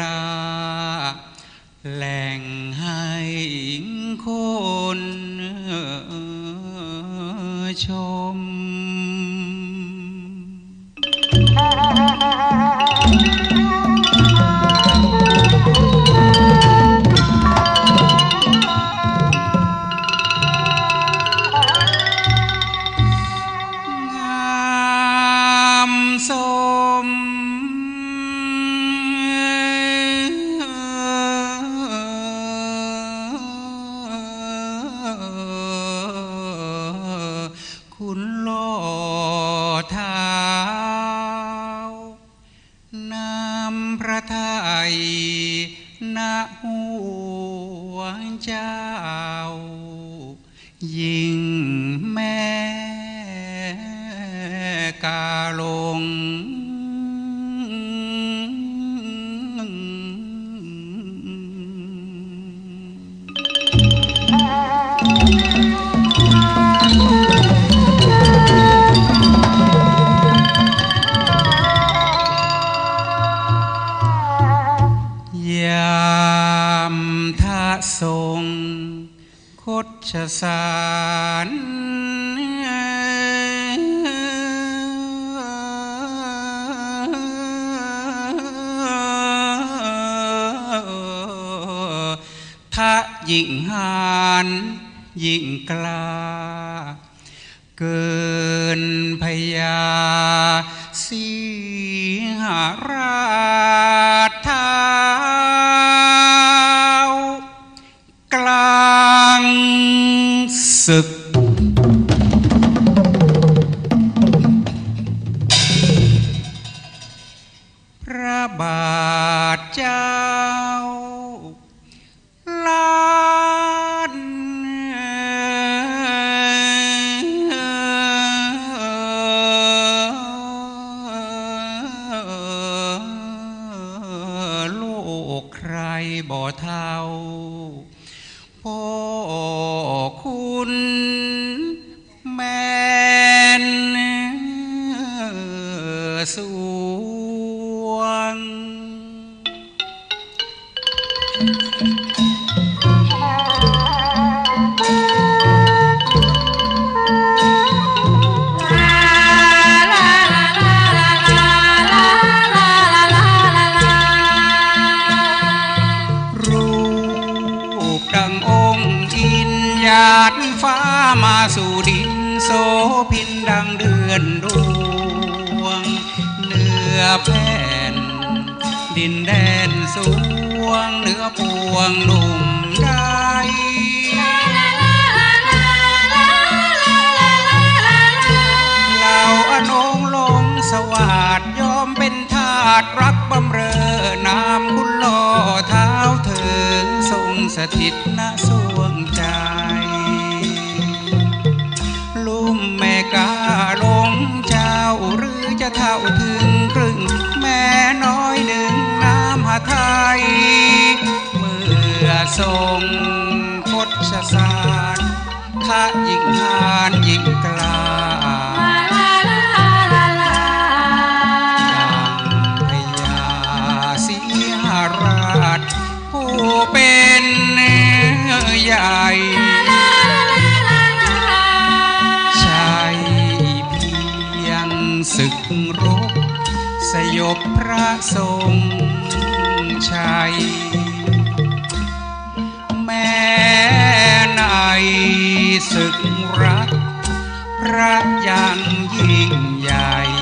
ราแหล่งให้คนชม คุณโลเท้านำพระไทยณหัวเจ้า ยิ่งแม่กา ยามทะทรงคดชสารทะยิ่งหานยิ่งกล้า เกินพยาสีหารา ศึก พระบาทเจ้าล้านโลกใครบ่เท่า พ่อคุณแม่นสวง พินดังเดือนดวงเหนือแผ่น ดินแดนสวงเหนือปวงหนุ่มใดเหล่าอนงลงสวัสดยอมเป็นทาสรักบำเรอนามคุณล่อเท้าถึงทรงสถิตณสวงใจ ทรงพชสารทะยิ่งหานยิ่งกล้าพญาสีหราชผู้เป็นใหญ่ใช่เพียงศึกรบสยบพระทรงชัย ม้ในศึกรักพระยังยิ่งใหญ่